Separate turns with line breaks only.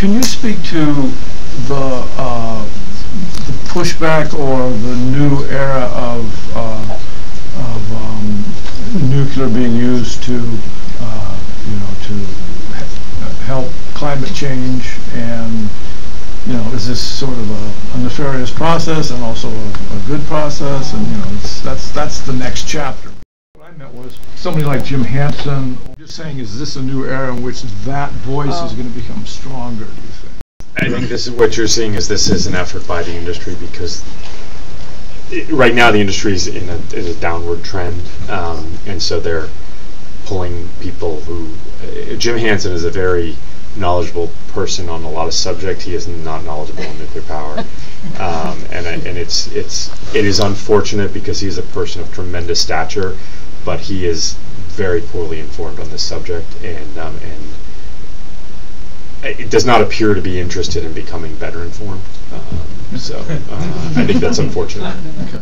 Can you speak to the, uh, the pushback or the new era of, uh, of um, nuclear being used to, uh, you know, to he- help climate change and, you know, is this sort of a- a nefarious process and also a, a good process? And, you know, that's, that's the next chapter. What I meant was somebody like Jim Hansen, just saying, is this a new era in which that voice is going to become stronger, do you think?
I think this is what you're seeing is this is an effort by the industry because i right now the industry is in a, is a downward trend, um, and so they're pulling people who. Uh, Jim Hansen is a very knowledgeable person on a lot of subjects. He is not knowledgeable on nuclear power, um, and and it's it's it is unfortunate because he's a person of tremendous stature, but he is very poorly informed on this subject, and um, and it does not appear to be interested in becoming better informed. Um, so uh, I think that's unfortunate.
Okay.